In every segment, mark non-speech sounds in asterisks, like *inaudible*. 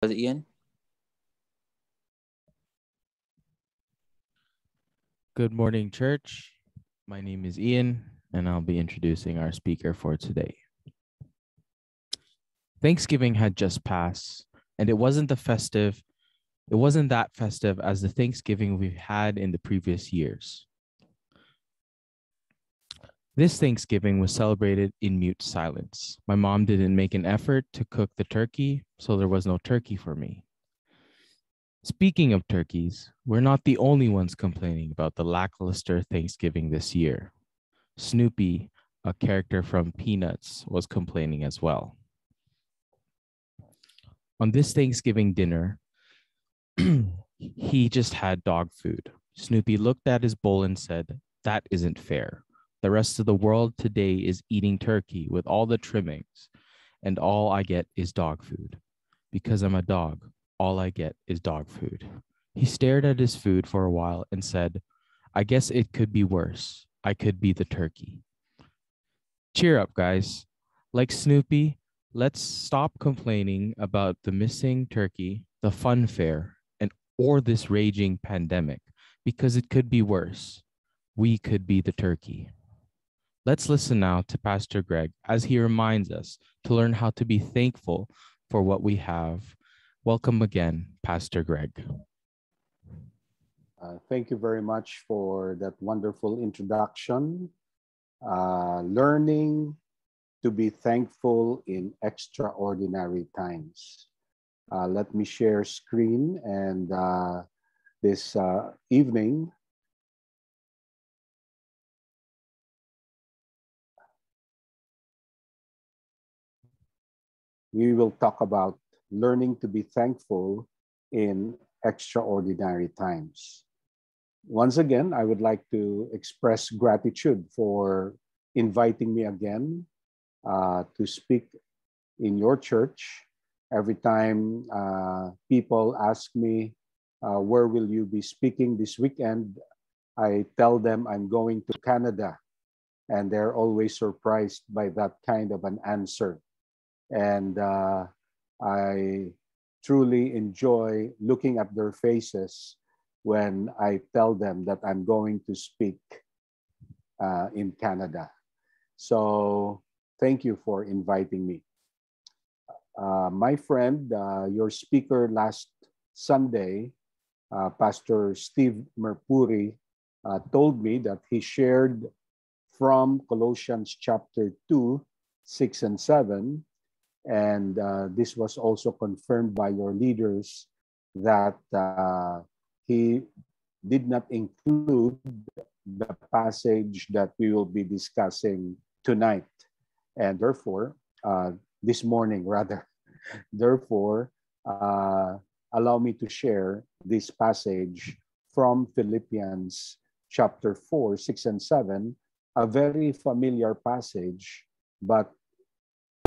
Brother Ian? Good morning, church. My name is Ian, and I'll be introducing our speaker for today. Thanksgiving had just passed, and it wasn't the festive, it wasn't that festive as the Thanksgiving we've had in the previous years. This Thanksgiving was celebrated in mute silence. My mom didn't make an effort to cook the turkey, so there was no turkey for me. Speaking of turkeys, we're not the only ones complaining about the lackluster Thanksgiving this year. Snoopy, a character from Peanuts, was complaining as well. On this Thanksgiving dinner, *clears throat* he just had dog food. Snoopy looked at his bowl and said, That isn't fair. The rest of the world today is eating turkey with all the trimmings, and all I get is dog food. Because I'm a dog, all I get is dog food. He stared at his food for a while and said, I guess it could be worse. I could be the turkey. Cheer up, guys. Like Snoopy, let's stop complaining about the missing turkey, the fun fair, and or this raging pandemic because it could be worse. We could be the turkey. Let's listen now to Pastor Greg as he reminds us to learn how to be thankful for what we have. Welcome again, Pastor Greg. Uh, thank you very much for that wonderful introduction. Uh, learning to be thankful in extraordinary times. Uh, let me share screen and uh, this uh, evening we will talk about learning to be thankful in extraordinary times. Once again, I would like to express gratitude for inviting me again uh, to speak in your church. Every time uh, people ask me, uh, where will you be speaking this weekend? I tell them I'm going to Canada. And they're always surprised by that kind of an answer and uh, I truly enjoy looking at their faces when I tell them that I'm going to speak uh, in Canada. So thank you for inviting me. Uh, my friend, uh, your speaker last Sunday, uh, Pastor Steve Merpuri, uh, told me that he shared from Colossians chapter 2, 6 and 7, and uh, this was also confirmed by your leaders that uh, he did not include the passage that we will be discussing tonight. And therefore, uh, this morning *laughs* rather, therefore, uh, allow me to share this passage from Philippians chapter 4, 6 and 7, a very familiar passage, but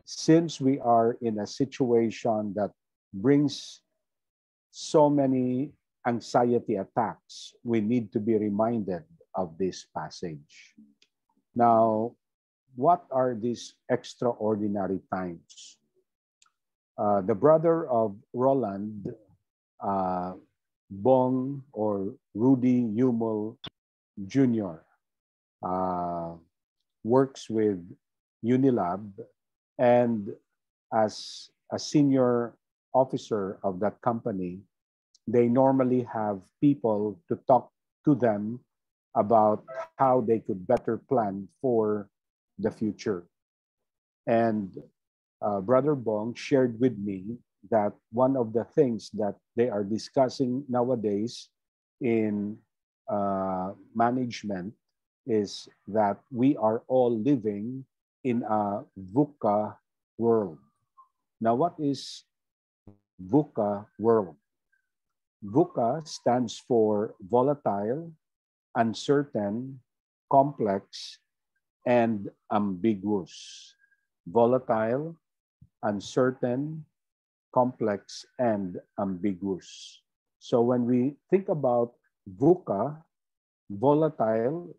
since we are in a situation that brings so many anxiety attacks, we need to be reminded of this passage. Now, what are these extraordinary times? Uh, the brother of Roland, uh, Bong or Rudy Yumul Jr., uh, works with Unilab and as a senior officer of that company, they normally have people to talk to them about how they could better plan for the future. And uh, Brother Bong shared with me that one of the things that they are discussing nowadays in uh, management is that we are all living in a VUCA world. Now, what is VUCA world? VUCA stands for volatile, uncertain, complex, and ambiguous. Volatile, uncertain, complex, and ambiguous. So when we think about VUCA, volatile,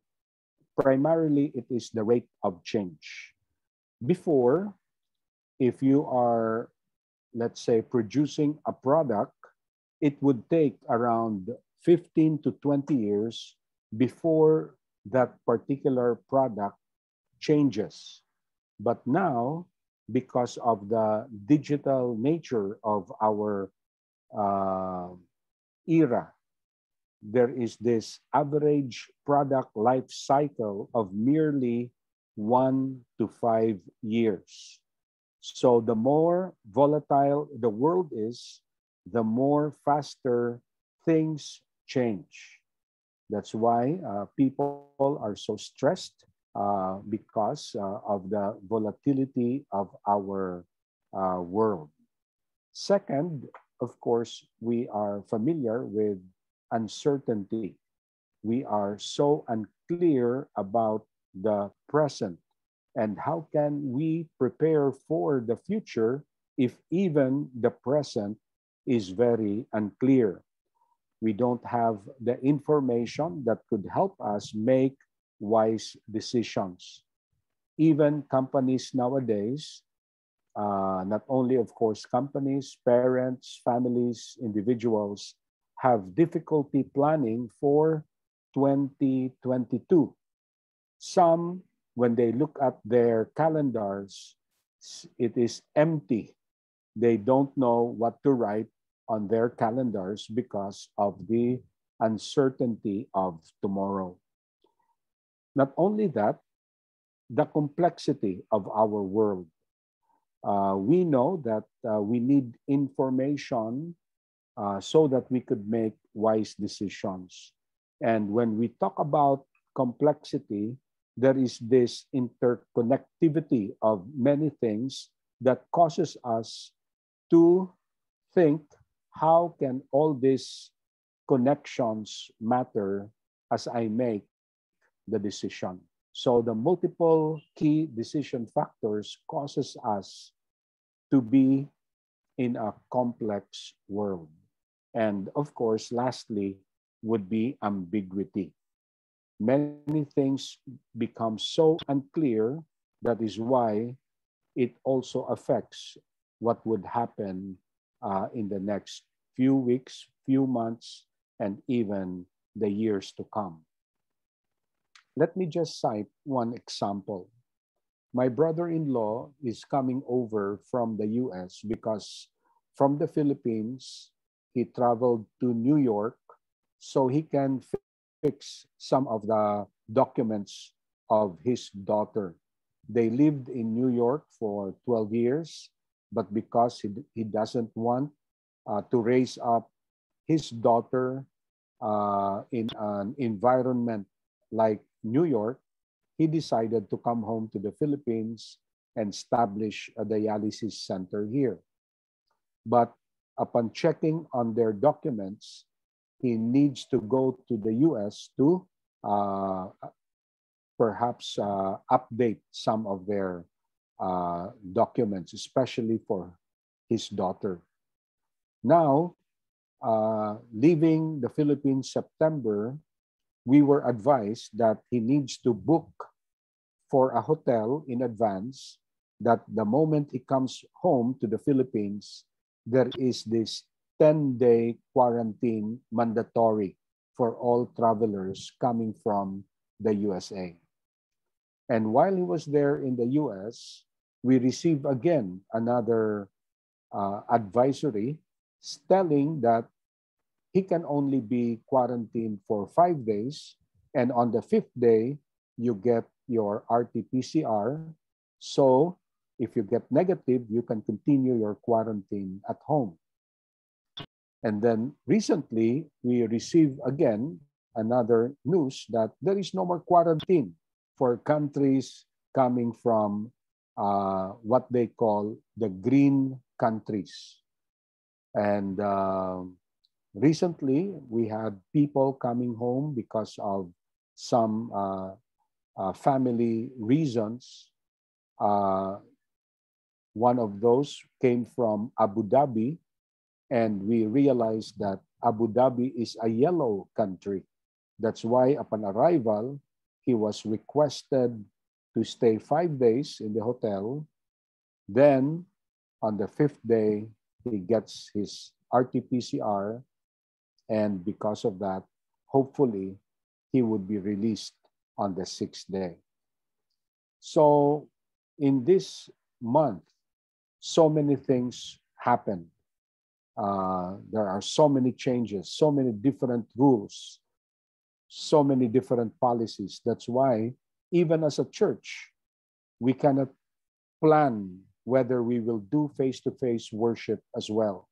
primarily it is the rate of change before, if you are let's say, producing a product, it would take around 15 to 20 years before that particular product changes. But now, because of the digital nature of our uh, era, there is this average product life cycle of merely one to five years. So the more volatile the world is, the more faster things change. That's why uh, people are so stressed uh, because uh, of the volatility of our uh, world. Second, of course, we are familiar with uncertainty. We are so unclear about the present and how can we prepare for the future if even the present is very unclear. We don't have the information that could help us make wise decisions. Even companies nowadays, uh, not only, of course, companies, parents, families, individuals, have difficulty planning for 2022. Some, when they look at their calendars, it is empty. They don't know what to write on their calendars because of the uncertainty of tomorrow. Not only that, the complexity of our world. Uh, we know that uh, we need information uh, so that we could make wise decisions. And when we talk about complexity, there is this interconnectivity of many things that causes us to think how can all these connections matter as I make the decision. So the multiple key decision factors causes us to be in a complex world. And of course, lastly, would be ambiguity. Many things become so unclear, that is why it also affects what would happen uh, in the next few weeks, few months, and even the years to come. Let me just cite one example. My brother-in-law is coming over from the US because from the Philippines, he traveled to New York so he can fix some of the documents of his daughter. They lived in New York for 12 years, but because he, he doesn't want uh, to raise up his daughter uh, in an environment like New York, he decided to come home to the Philippines and establish a dialysis center here. But upon checking on their documents, he needs to go to the US to uh, perhaps uh, update some of their uh, documents, especially for his daughter. Now, uh, leaving the Philippines September, we were advised that he needs to book for a hotel in advance that the moment he comes home to the Philippines, there is this 10-day quarantine mandatory for all travelers coming from the USA. And while he was there in the US, we received again another uh, advisory telling that he can only be quarantined for five days. And on the fifth day, you get your RT-PCR. So if you get negative, you can continue your quarantine at home. And then recently, we received again another news that there is no more quarantine for countries coming from uh, what they call the green countries. And uh, recently we had people coming home because of some uh, uh, family reasons. Uh, one of those came from Abu Dhabi, and we realized that Abu Dhabi is a yellow country. That's why, upon arrival, he was requested to stay five days in the hotel. Then, on the fifth day, he gets his RT-PCR, and because of that, hopefully, he would be released on the sixth day. So, in this month, so many things happen. Uh, there are so many changes, so many different rules, so many different policies. That's why, even as a church, we cannot plan whether we will do face to face worship as well.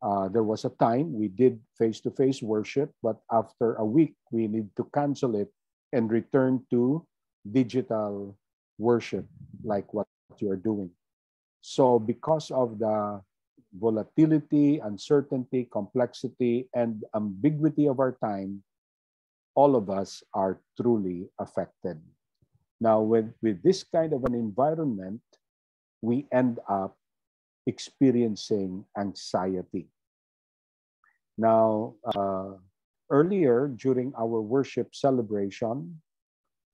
Uh, there was a time we did face to face worship, but after a week, we need to cancel it and return to digital worship, like what you are doing. So, because of the volatility, uncertainty, complexity, and ambiguity of our time, all of us are truly affected. Now, with, with this kind of an environment, we end up experiencing anxiety. Now, uh, earlier during our worship celebration,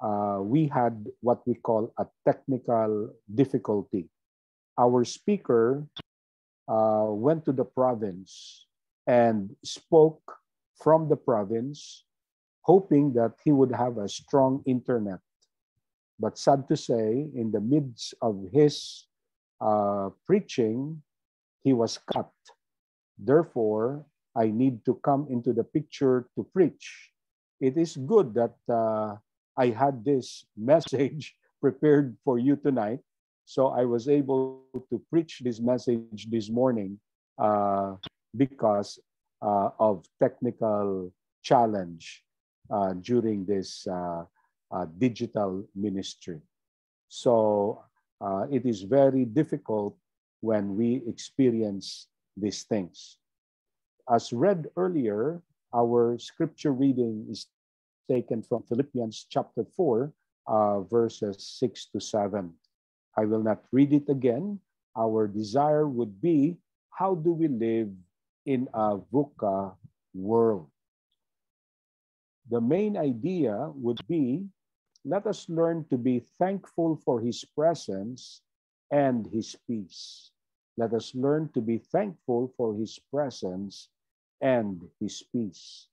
uh, we had what we call a technical difficulty. Our speaker uh, went to the province and spoke from the province, hoping that he would have a strong internet. But sad to say, in the midst of his uh, preaching, he was cut. Therefore, I need to come into the picture to preach. It is good that uh, I had this *laughs* message prepared for you tonight. So I was able to preach this message this morning uh, because uh, of technical challenge uh, during this uh, uh, digital ministry. So uh, it is very difficult when we experience these things. As read earlier, our scripture reading is taken from Philippians chapter 4, uh, verses 6 to 7. I will not read it again. Our desire would be how do we live in a VUCA world? The main idea would be let us learn to be thankful for his presence and his peace. Let us learn to be thankful for his presence and his peace.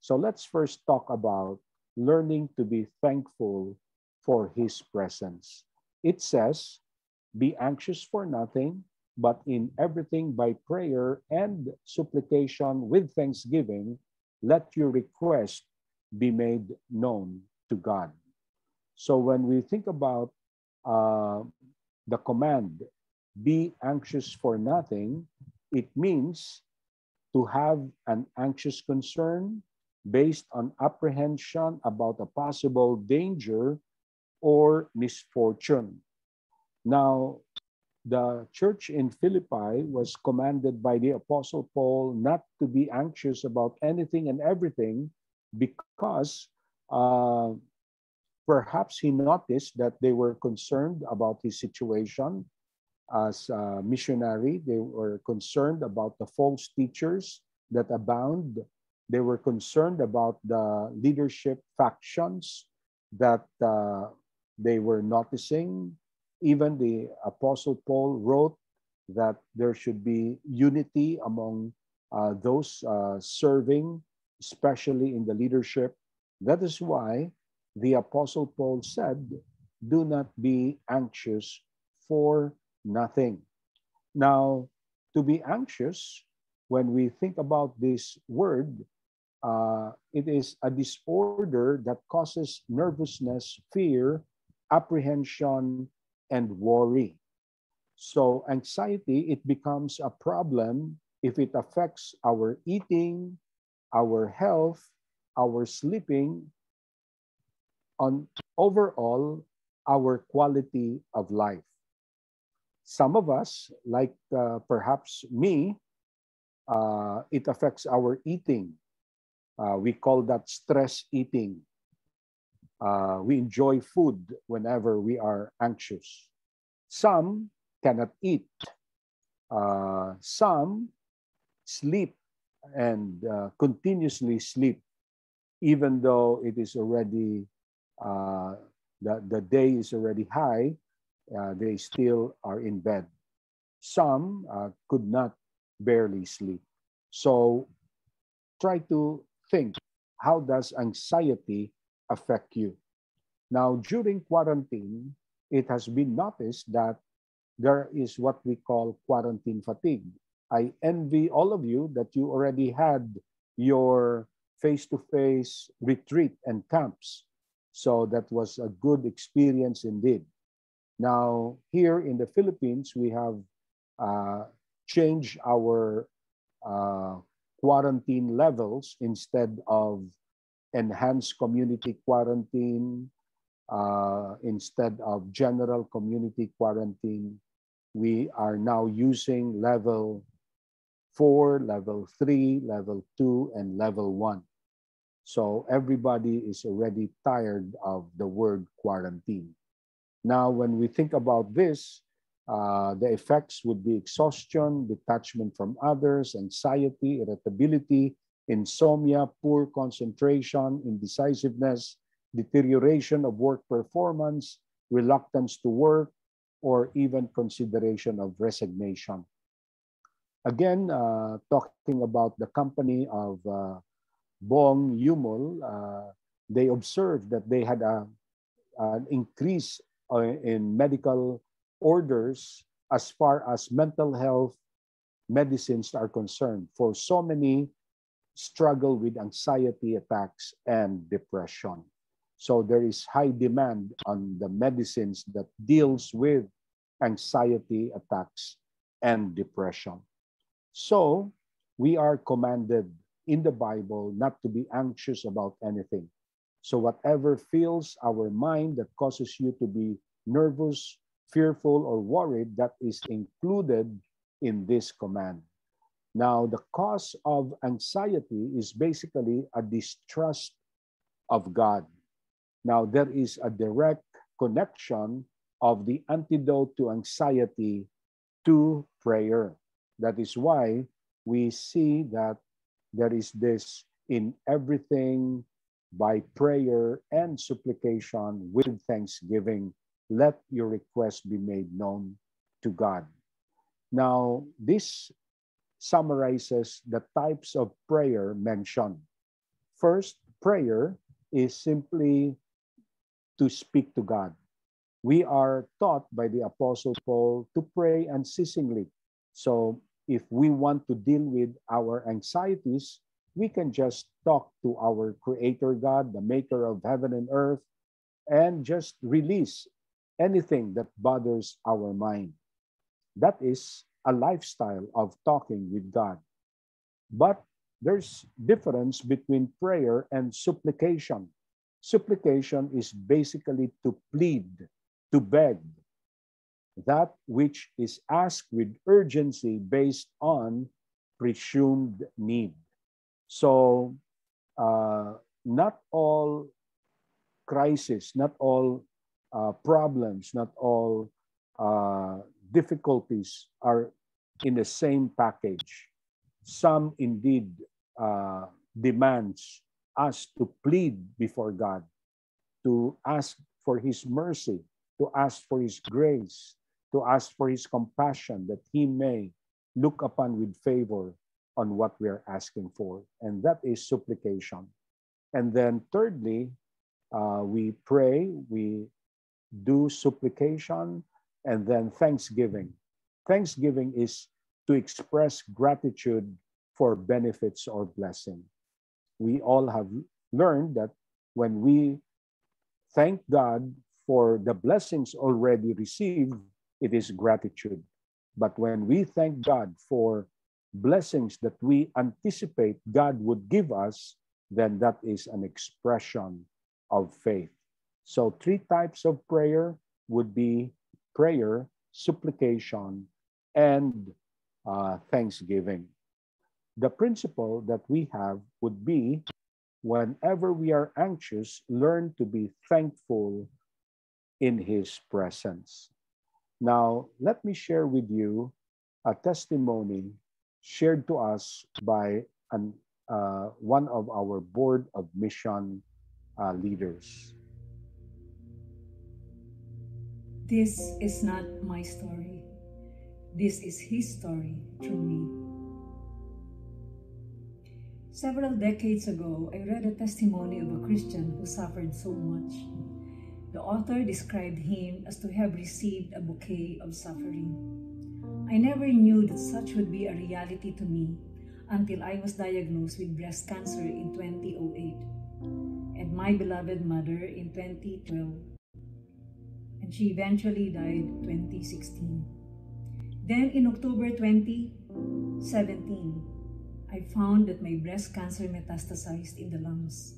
So let's first talk about learning to be thankful for his presence. It says, Be anxious for nothing, but in everything by prayer and supplication with thanksgiving, let your request be made known to God. So when we think about uh, the command, be anxious for nothing, it means to have an anxious concern based on apprehension about a possible danger or misfortune. Now, the church in Philippi was commanded by the Apostle Paul not to be anxious about anything and everything because uh, Perhaps he noticed that they were concerned about his situation as a missionary. They were concerned about the false teachers that abound. They were concerned about the leadership factions that uh, they were noticing. Even the Apostle Paul wrote that there should be unity among uh, those uh, serving, especially in the leadership. That is why the Apostle Paul said, Do not be anxious for nothing. Now, to be anxious, when we think about this word, uh, it is a disorder that causes nervousness, fear, apprehension, and worry. So, anxiety, it becomes a problem if it affects our eating, our health, our sleeping, on overall our quality of life. Some of us, like uh, perhaps me, uh, it affects our eating. Uh, we call that stress eating. Uh, we enjoy food whenever we are anxious. Some cannot eat. Uh, some sleep and uh, continuously sleep, even though it is already uh, the, the day is already high, uh, they still are in bed. Some uh, could not barely sleep. So try to think how does anxiety affect you? Now, during quarantine, it has been noticed that there is what we call quarantine fatigue. I envy all of you that you already had your face to face retreat and camps. So that was a good experience indeed. Now, here in the Philippines, we have uh, changed our uh, quarantine levels instead of enhanced community quarantine, uh, instead of general community quarantine. We are now using level four, level three, level two, and level one. So everybody is already tired of the word quarantine. Now, when we think about this, uh, the effects would be exhaustion, detachment from others, anxiety, irritability, insomnia, poor concentration, indecisiveness, deterioration of work performance, reluctance to work, or even consideration of resignation. Again, uh, talking about the company of uh, Bong Yumul, uh, they observed that they had a, an increase uh, in medical orders as far as mental health medicines are concerned for so many struggle with anxiety attacks and depression. So there is high demand on the medicines that deals with anxiety attacks and depression. So we are commanded in the Bible not to be anxious about anything. So whatever fills our mind that causes you to be nervous, fearful, or worried, that is included in this command. Now, the cause of anxiety is basically a distrust of God. Now, there is a direct connection of the antidote to anxiety to prayer. That is why we see that there is this in everything by prayer and supplication with thanksgiving. Let your request be made known to God. Now, this summarizes the types of prayer mentioned. First, prayer is simply to speak to God. We are taught by the Apostle Paul to pray unceasingly. So, if we want to deal with our anxieties, we can just talk to our Creator God, the maker of heaven and earth, and just release anything that bothers our mind. That is a lifestyle of talking with God. But there's difference between prayer and supplication. Supplication is basically to plead, to beg, that which is asked with urgency based on presumed need. So, uh, not all crises, not all uh, problems, not all uh, difficulties are in the same package. Some indeed uh, demands us to plead before God, to ask for His mercy, to ask for His grace, to ask for His compassion, that He may look upon with favor on what we are asking for. And that is supplication. And then, thirdly, uh, we pray, we do supplication, and then thanksgiving. Thanksgiving is to express gratitude for benefits or blessing. We all have learned that when we thank God for the blessings already received, it is gratitude. But when we thank God for blessings that we anticipate God would give us, then that is an expression of faith. So, three types of prayer would be prayer, supplication, and uh, thanksgiving. The principle that we have would be whenever we are anxious, learn to be thankful in His presence. Now, let me share with you a testimony shared to us by an, uh, one of our board of mission uh, leaders. This is not my story. This is His story through me. Several decades ago, I read a testimony of a Christian who suffered so much. The author described him as to have received a bouquet of suffering. I never knew that such would be a reality to me until I was diagnosed with breast cancer in 2008 and my beloved mother in 2012 and she eventually died 2016. Then in October 2017, I found that my breast cancer metastasized in the lungs.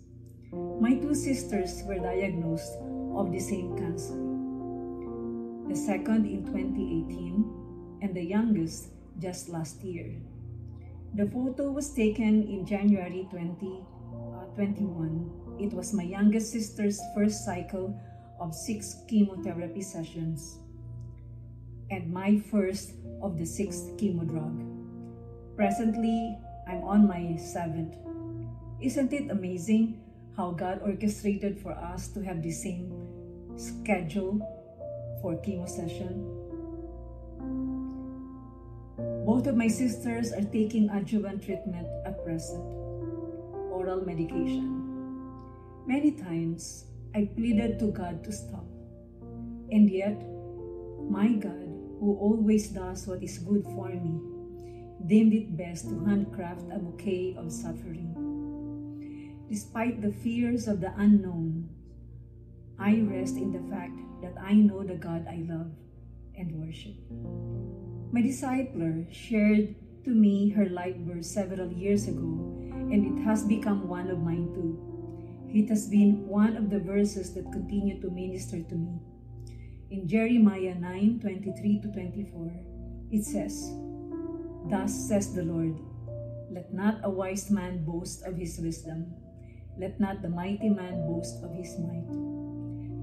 My two sisters were diagnosed of the same cancer. The second in 2018 and the youngest just last year. The photo was taken in January 2021. Uh, it was my youngest sister's first cycle of six chemotherapy sessions and my first of the sixth chemo drug. Presently, I'm on my seventh. Isn't it amazing how God orchestrated for us to have the same schedule for chemo session? Both of my sisters are taking adjuvant treatment at present, oral medication. Many times, I pleaded to God to stop. And yet, my God, who always does what is good for me, deemed it best to handcraft a bouquet of suffering. Despite the fears of the unknown, I rest in the fact that I know the God I love and worship. My discipler shared to me her life verse several years ago, and it has become one of mine too. It has been one of the verses that continue to minister to me. In Jeremiah 9 23 to 24, it says, Thus says the Lord, Let not a wise man boast of his wisdom, let not the mighty man boast of his might,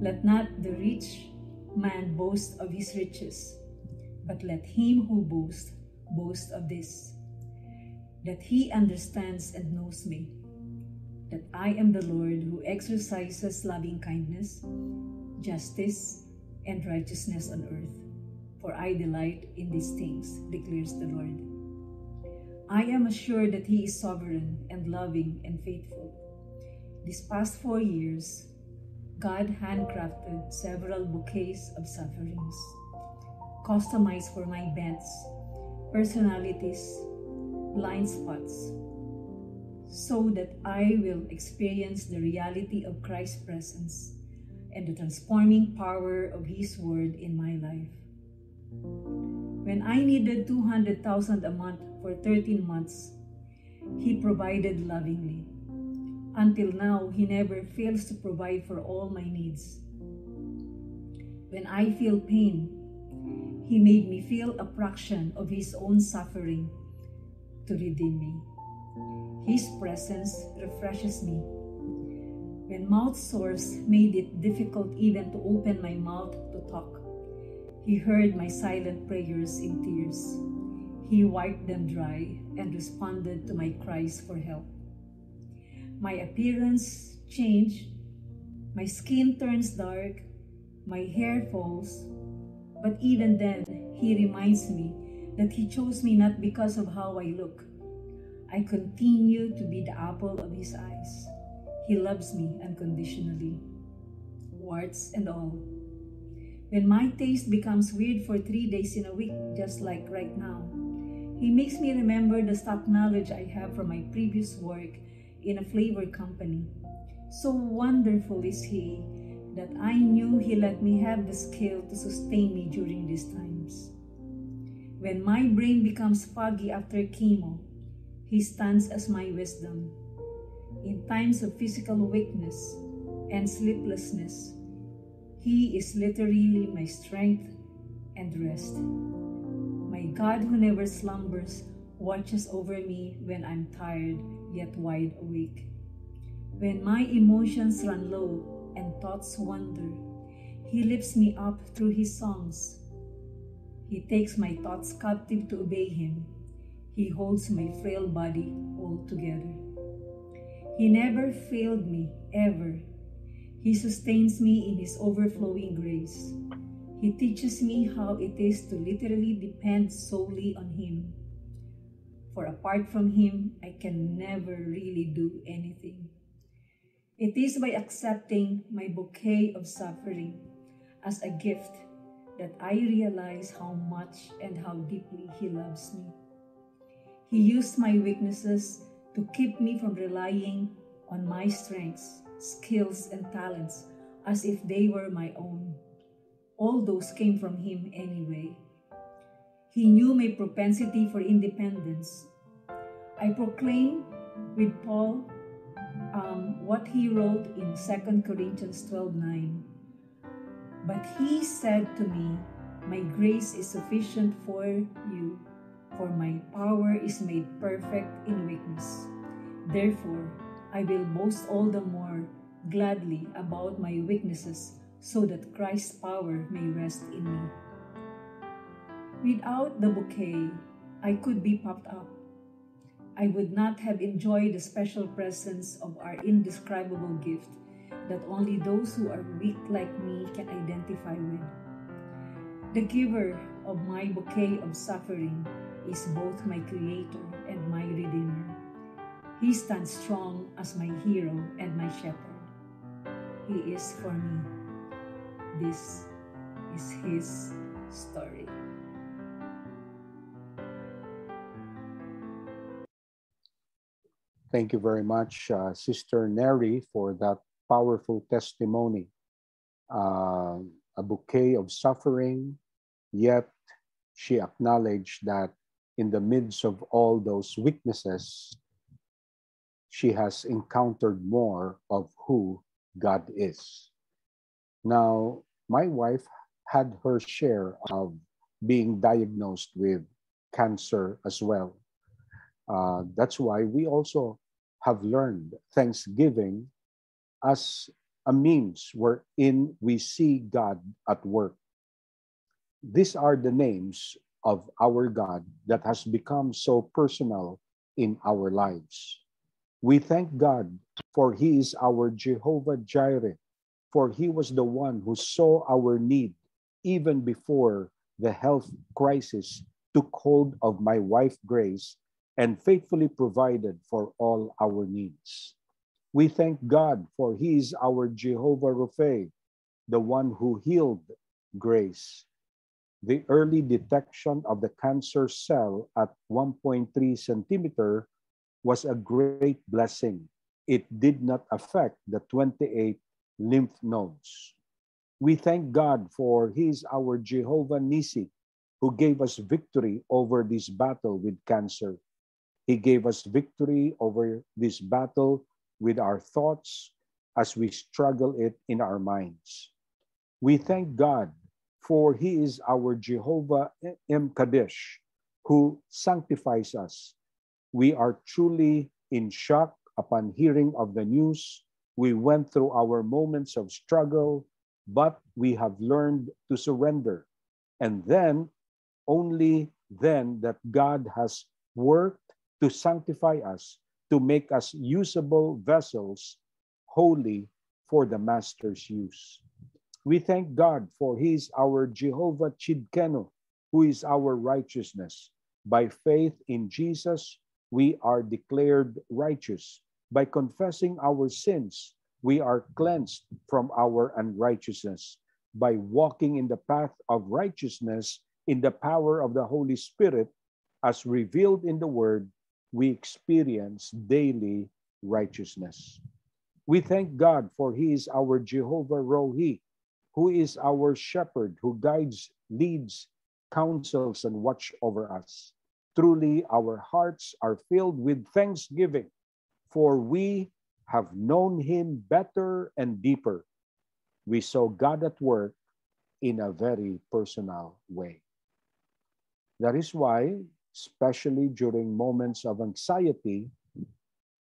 let not the rich man boast of his riches, but let him who boasts boast of this, that he understands and knows me that I am the Lord who exercises loving kindness, justice, and righteousness on earth. For I delight in these things, declares the Lord. I am assured that He is sovereign and loving and faithful. These past four years, God handcrafted several bouquets of sufferings, customized for my bents, personalities, blind spots, so that I will experience the reality of Christ's presence and the transforming power of His Word in my life. When I needed 200,000 a month for 13 months, He provided lovingly. Until now, He never fails to provide for all my needs. When I feel pain, He made me feel a fraction of His own suffering to redeem me. His presence refreshes me. When mouth sores made it difficult even to open my mouth to talk, He heard my silent prayers in tears. He wiped them dry and responded to my cries for help. My appearance changed, my skin turns dark, my hair falls, but even then, He reminds me that He chose me not because of how I look, I continue to be the apple of his eyes. He loves me unconditionally, warts and all. When my taste becomes weird for three days in a week, just like right now, he makes me remember the stock knowledge I have from my previous work in a flavor company. So wonderful is he that I knew he let me have the skill to sustain me during these times. When my brain becomes foggy after chemo, he stands as my wisdom. In times of physical weakness and sleeplessness, He is literally my strength and rest. My God, who never slumbers, watches over me when I'm tired yet wide awake. When my emotions run low and thoughts wander, He lifts me up through His songs. He takes my thoughts captive to obey Him he holds my frail body all together. He never failed me, ever. He sustains me in His overflowing grace. He teaches me how it is to literally depend solely on Him. For apart from Him, I can never really do anything. It is by accepting my bouquet of suffering as a gift that I realize how much and how deeply He loves me. He used my weaknesses to keep me from relying on my strengths, skills, and talents as if they were my own. All those came from Him anyway. He knew my propensity for independence. I proclaim with Paul um, what he wrote in 2 Corinthians 12 9. But he said to me, My grace is sufficient for you, for my power is made perfect in weakness. Therefore, I will boast all the more gladly about my weaknesses so that Christ's power may rest in me. Without the bouquet, I could be puffed up. I would not have enjoyed the special presence of our indescribable gift that only those who are weak like me can identify with. The giver of my bouquet of suffering is both my Creator and my Redeemer. He stands strong as my hero and my shepherd. He is for me. This is His story. Thank you very much, uh, Sister Neri, for that powerful testimony. Uh, a bouquet of suffering, yet she acknowledged that in the midst of all those weaknesses, she has encountered more of who God is. Now, my wife had her share of being diagnosed with cancer as well. Uh, that's why we also have learned thanksgiving as a means wherein we see God at work. These are the names of our God that has become so personal in our lives. We thank God for He is our Jehovah Jireh, for He was the one who saw our need even before the health crisis took hold of my wife Grace and faithfully provided for all our needs. We thank God for He is our Jehovah Rapha, the one who healed Grace. The early detection of the cancer cell at 1.3 centimeter was a great blessing. It did not affect the 28 lymph nodes. We thank God for He is our Jehovah Nissi, who gave us victory over this battle with cancer. He gave us victory over this battle with our thoughts as we struggle it in our minds. We thank God for He is our Jehovah M'Kaddesh, who sanctifies us. We are truly in shock upon hearing of the news. We went through our moments of struggle, but we have learned to surrender. And then, only then, that God has worked to sanctify us, to make us usable vessels, holy for the Master's use. We thank God for He is our Jehovah Tsidkenu, who is our righteousness. By faith in Jesus, we are declared righteous. By confessing our sins, we are cleansed from our unrighteousness. By walking in the path of righteousness in the power of the Holy Spirit, as revealed in the Word, we experience daily righteousness. We thank God for He is our Jehovah Rohi, who is our shepherd, who guides, leads, counsels, and watch over us. Truly, our hearts are filled with thanksgiving, for we have known Him better and deeper. We saw God at work in a very personal way. That is why, especially during moments of anxiety,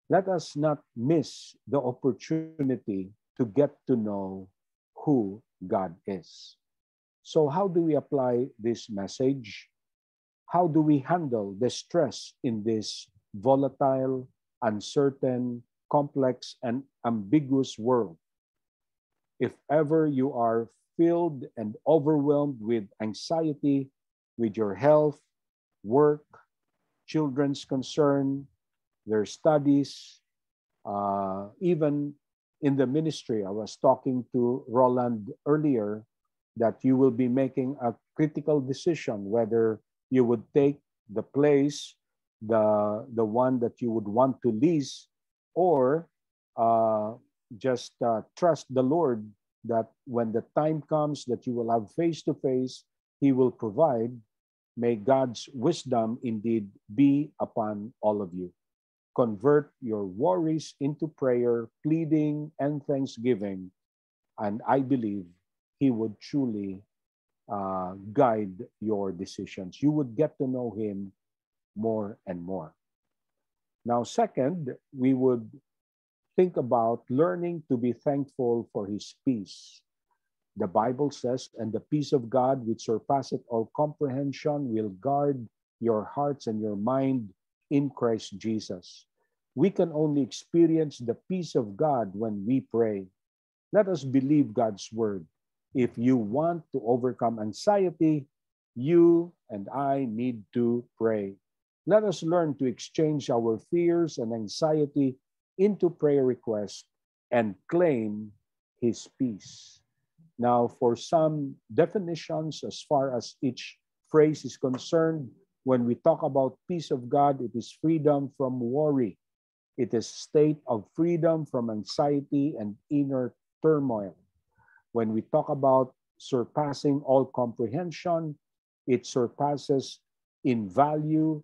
let us not miss the opportunity to get to know who God is. So, how do we apply this message? How do we handle the stress in this volatile, uncertain, complex, and ambiguous world? If ever you are filled and overwhelmed with anxiety with your health, work, children's concern, their studies, uh, even in the ministry. I was talking to Roland earlier that you will be making a critical decision whether you would take the place, the, the one that you would want to lease, or uh, just uh, trust the Lord that when the time comes that you will have face to face, He will provide. May God's wisdom indeed be upon all of you. Convert your worries into prayer, pleading, and thanksgiving. And I believe He would truly uh, guide your decisions. You would get to know Him more and more. Now, second, we would think about learning to be thankful for His peace. The Bible says, and the peace of God, which surpasseth all comprehension, will guard your hearts and your mind in Christ Jesus. We can only experience the peace of God when we pray. Let us believe God's word. If you want to overcome anxiety, you and I need to pray. Let us learn to exchange our fears and anxiety into prayer requests and claim His peace. Now, for some definitions, as far as each phrase is concerned, when we talk about peace of God, it is freedom from worry. It is a state of freedom from anxiety and inner turmoil. When we talk about surpassing all comprehension, it surpasses in value,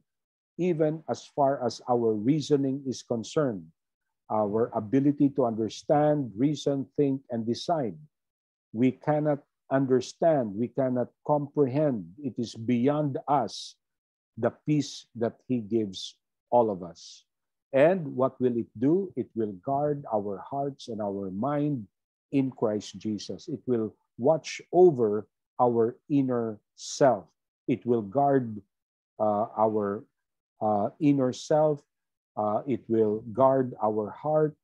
even as far as our reasoning is concerned, our ability to understand, reason, think, and decide we cannot understand, we cannot comprehend. It is beyond us the peace that He gives all of us. And what will it do? It will guard our hearts and our mind in Christ Jesus. It will watch over our inner self. It will guard uh, our uh, inner self. Uh, it will guard our heart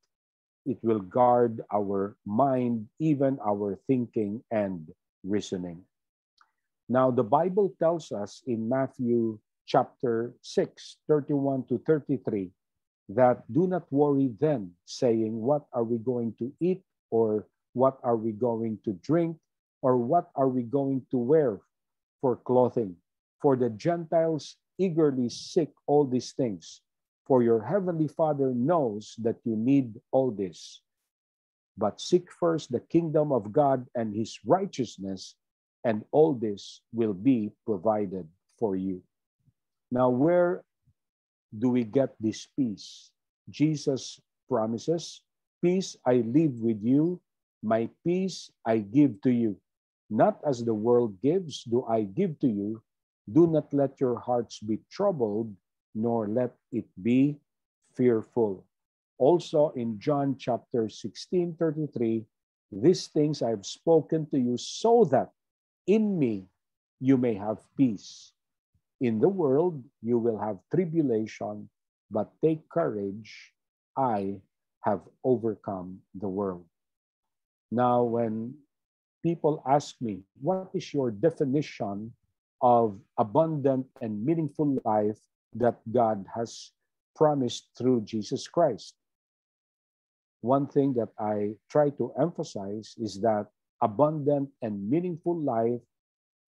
it will guard our mind, even our thinking and reasoning. Now, the Bible tells us in Matthew chapter 6, 31 to 33, that do not worry then, saying, What are we going to eat? Or what are we going to drink? Or what are we going to wear for clothing? For the Gentiles eagerly seek all these things for your heavenly Father knows that you need all this. But seek first the kingdom of God and his righteousness, and all this will be provided for you. Now, where do we get this peace? Jesus promises, Peace I leave with you, my peace I give to you. Not as the world gives, do I give to you. Do not let your hearts be troubled, nor let it be fearful. Also in John chapter 16, 33, these things I have spoken to you so that in me you may have peace. In the world you will have tribulation, but take courage. I have overcome the world. Now, when people ask me, what is your definition of abundant and meaningful life that God has promised through Jesus Christ. One thing that I try to emphasize is that abundant and meaningful life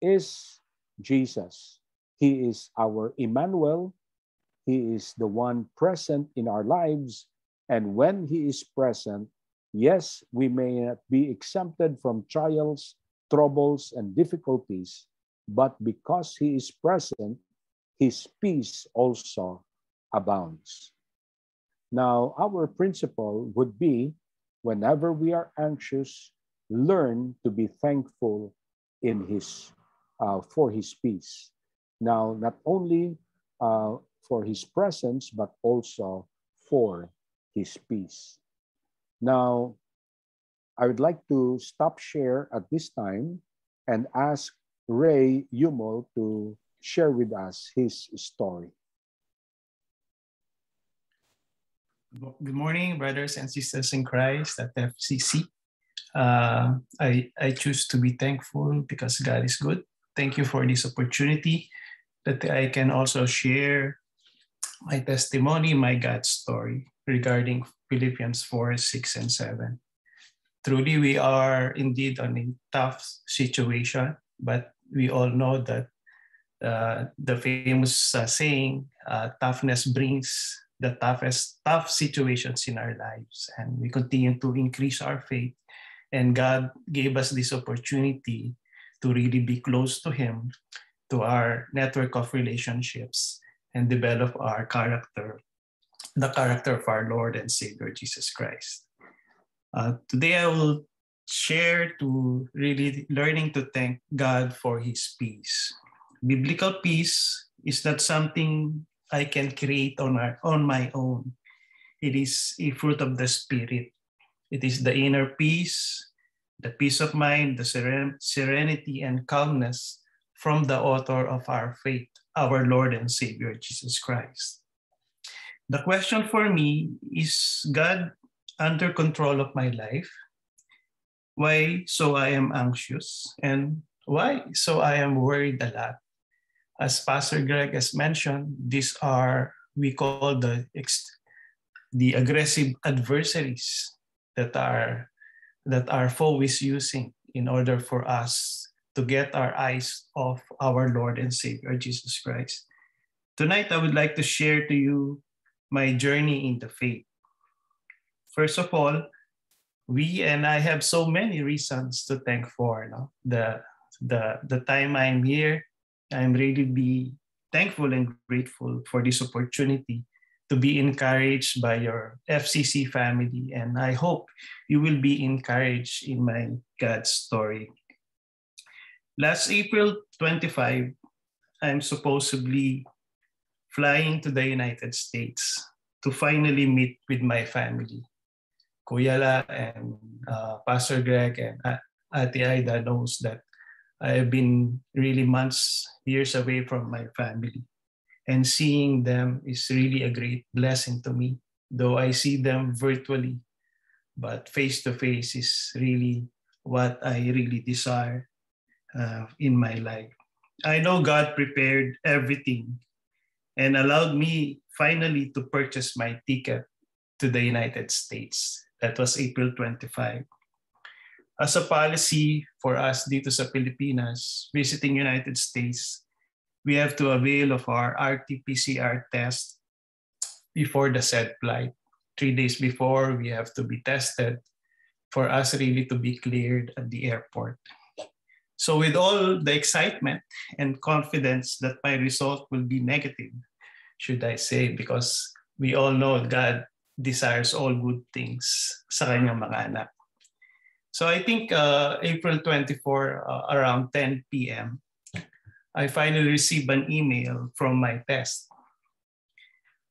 is Jesus. He is our Emmanuel. He is the one present in our lives. And when He is present, yes, we may be exempted from trials, troubles, and difficulties, but because He is present, his peace also abounds. Now, our principle would be whenever we are anxious, learn to be thankful in his uh, for his peace. Now, not only uh, for his presence, but also for his peace. Now, I would like to stop share at this time and ask Ray Yumul to share with us his story. Good morning, brothers and sisters in Christ at FCC. Uh, I, I choose to be thankful because God is good. Thank you for this opportunity that I can also share my testimony, my God story regarding Philippians 4, 6, and 7. Truly, we are indeed on a tough situation, but we all know that uh, the famous uh, saying, uh, toughness brings the toughest tough situations in our lives and we continue to increase our faith and god gave us this opportunity to really be close to him to our network of relationships and develop our character the character of our lord and savior jesus christ uh, today i will share to really learning to thank god for his peace biblical peace is not something I can create on, our, on my own. It is a fruit of the Spirit. It is the inner peace, the peace of mind, the seren- serenity and calmness from the author of our faith, our Lord and Savior, Jesus Christ. The question for me is God under control of my life? Why so I am anxious? And why so I am worried a lot? as Pastor Greg has mentioned, these are we call the the aggressive adversaries that are that our foe is using in order for us to get our eyes off our Lord and Savior Jesus Christ. Tonight, I would like to share to you my journey in the faith. First of all, we and I have so many reasons to thank for no? the the the time I'm here, I'm really be thankful and grateful for this opportunity to be encouraged by your FCC family. And I hope you will be encouraged in my God story. Last April 25, I'm supposedly flying to the United States to finally meet with my family. Kuyala and uh, Pastor Greg and Ate Aida knows that I've been really months, years away from my family. And seeing them is really a great blessing to me, though I see them virtually. But face to face is really what I really desire uh, in my life. I know God prepared everything and allowed me finally to purchase my ticket to the United States. That was April 25 as a policy for us dito sa Pilipinas, visiting United States, we have to avail of our RT-PCR test before the said flight. Three days before, we have to be tested for us really to be cleared at the airport. So with all the excitement and confidence that my result will be negative, should I say, because we all know God desires all good things sa kanyang mga anak. So I think uh, April 24, uh, around 10 p.m., I finally received an email from my test.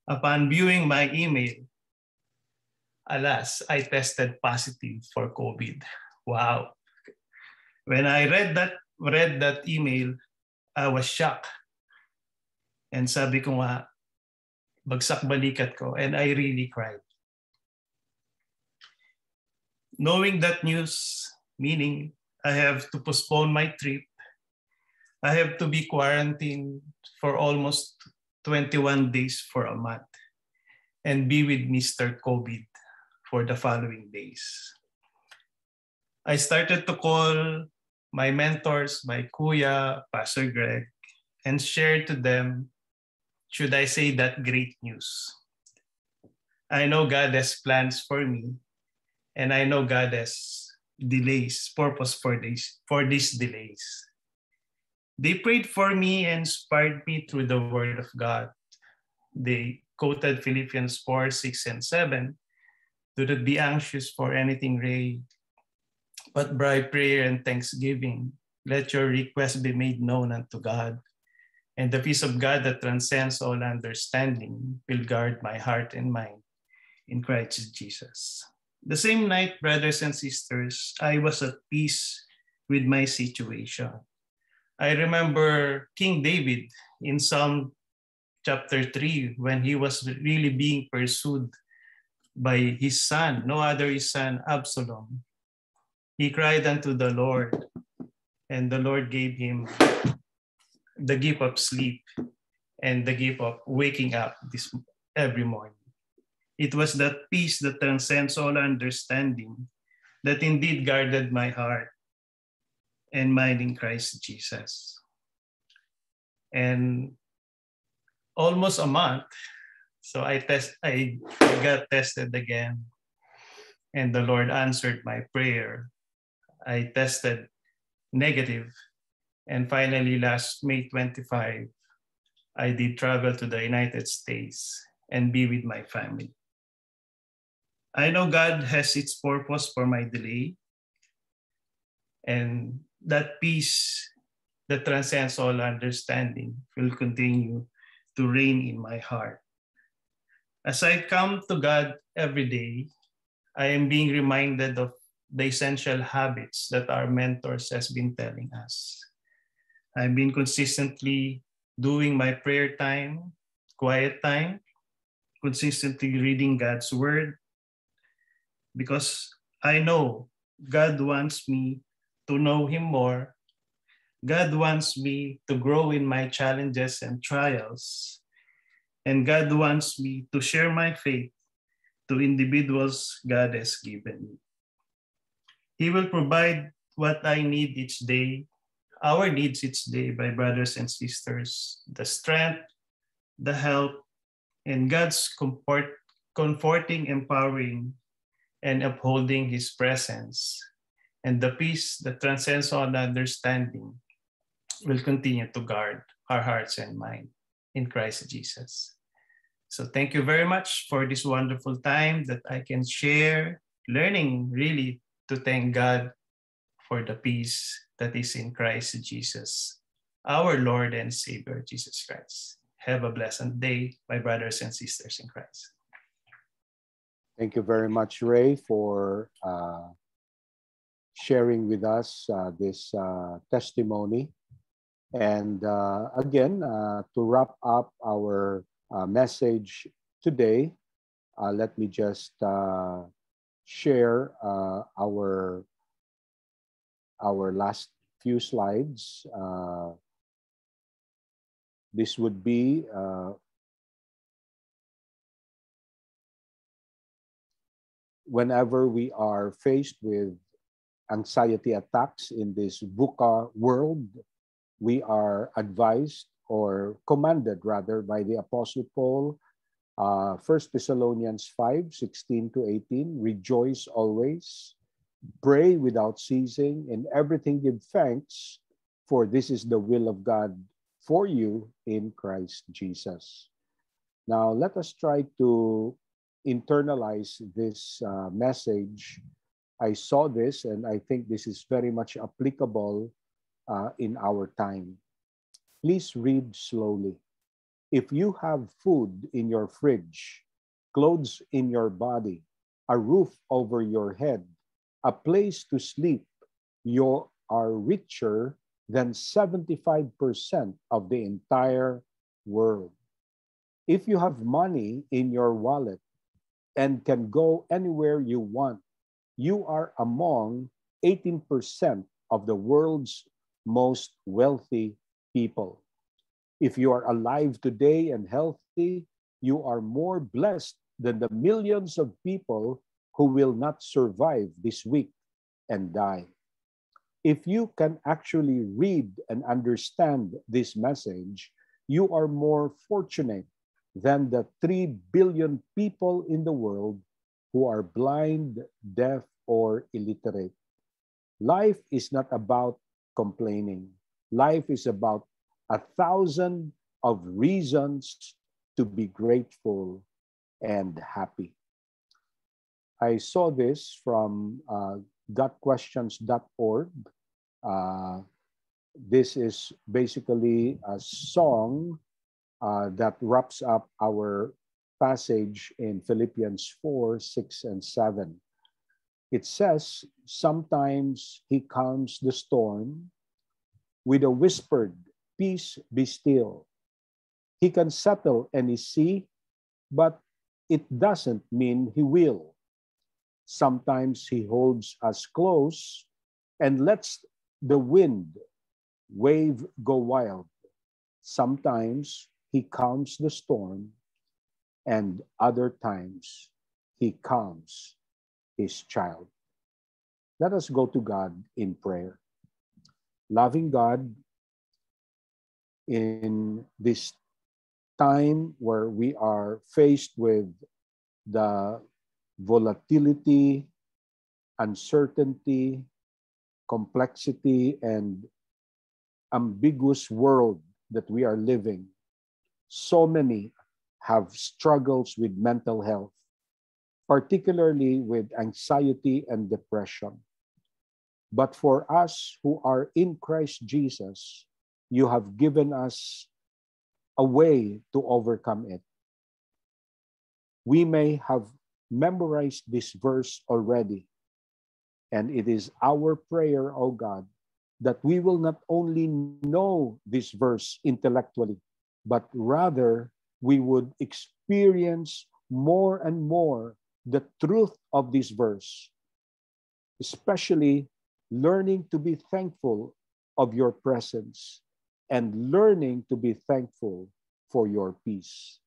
Upon viewing my email, alas, I tested positive for COVID. Wow. When I read that read that email, I was shocked. And sabi ko nga, bagsak balikat ko, and I really cried knowing that news, meaning I have to postpone my trip, I have to be quarantined for almost 21 days for a month and be with Mr. COVID for the following days. I started to call my mentors, my kuya, Pastor Greg, and share to them, should I say that great news? I know God has plans for me, and I know God has delays, purpose for this for these delays. They prayed for me and inspired me through the word of God. They quoted Philippians 4, 6, and 7. Do not be anxious for anything, Ray, but by prayer and thanksgiving, let your request be made known unto God. And the peace of God that transcends all understanding will guard my heart and mind in Christ Jesus. The same night, brothers and sisters, I was at peace with my situation. I remember King David in Psalm chapter 3 when he was really being pursued by his son, no other his son, Absalom. He cried unto the Lord, and the Lord gave him the gift of sleep and the gift of waking up this every morning. It was that peace that transcends all understanding that indeed guarded my heart and mind in Christ Jesus. And almost a month, so I test I got tested again. And the Lord answered my prayer. I tested negative. And finally, last May 25, I did travel to the United States and be with my family. I know God has its purpose for my delay. And that peace that transcends all understanding will continue to reign in my heart. As I come to God every day, I am being reminded of the essential habits that our mentors has been telling us. I've been consistently doing my prayer time, quiet time, consistently reading God's word, because I know God wants me to know Him more. God wants me to grow in my challenges and trials. And God wants me to share my faith to individuals God has given me. He will provide what I need each day, our needs each day, by brothers and sisters, the strength, the help, and God's comfort, comforting, empowering, and upholding His presence and the peace that transcends all understanding will continue to guard our hearts and mind in Christ Jesus. So thank you very much for this wonderful time that I can share, learning really to thank God for the peace that is in Christ Jesus, our Lord and Savior, Jesus Christ. Have a blessed day, my brothers and sisters in Christ. Thank you very much, Ray, for uh, sharing with us uh, this uh, testimony. And uh, again, uh, to wrap up our uh, message today, let me just share uh, our, our last few slides. Uh, this would be uh, whenever we are faced with anxiety attacks in this VUCA world, we are advised or commanded rather by the Apostle Paul, uh, 1 Thessalonians 5, 16 to 18, rejoice always, pray without ceasing, in everything give thanks, for this is the will of God for you in Christ Jesus. Now, let us try to internalize this uh, message I saw this and I think this is very much applicable uh, in our time. Please read slowly. If you have food in your fridge, clothes in your body, a roof over your head, a place to sleep, you are richer than 75% of the entire world. If you have money in your wallet and can go anywhere you want you are among 18% of the world's most wealthy people. If you are alive today and healthy, you are more blessed than the millions of people who will not survive this week and die. If you can actually read and understand this message, you are more fortunate than the 3 billion people in the world who are blind, deaf, or illiterate. Life is not about complaining. Life is about a thousand of reasons to be grateful and happy. I saw this from uh, gotquestions.org. Uh, this is basically a song uh, that wraps up our passage in Philippians 4, 6, and 7. It says, Sometimes he calms the storm with a whispered, Peace be still. He can settle any sea, but it doesn't mean he will. Sometimes he holds us close and lets the wind wave go wild. Sometimes he calms the storm, and other times he calms his child. Let us go to God in prayer. Loving God, in this time where we are faced with the volatility, uncertainty, complexity, and ambiguous world that we are living, so many have struggles with mental health, particularly with anxiety and depression. But for us who are in Christ Jesus, you have given us a way to overcome it. We may have memorized this verse already, and it is our prayer, O God, that we will not only know this verse intellectually, but rather we would experience more and more the truth of this verse, especially learning to be thankful of your presence and learning to be thankful for your peace.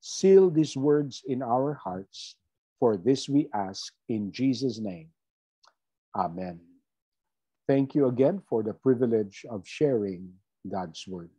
Seal these words in our hearts, for this we ask in Jesus' name. Amen. Thank you again for the privilege of sharing God's word.